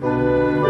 Música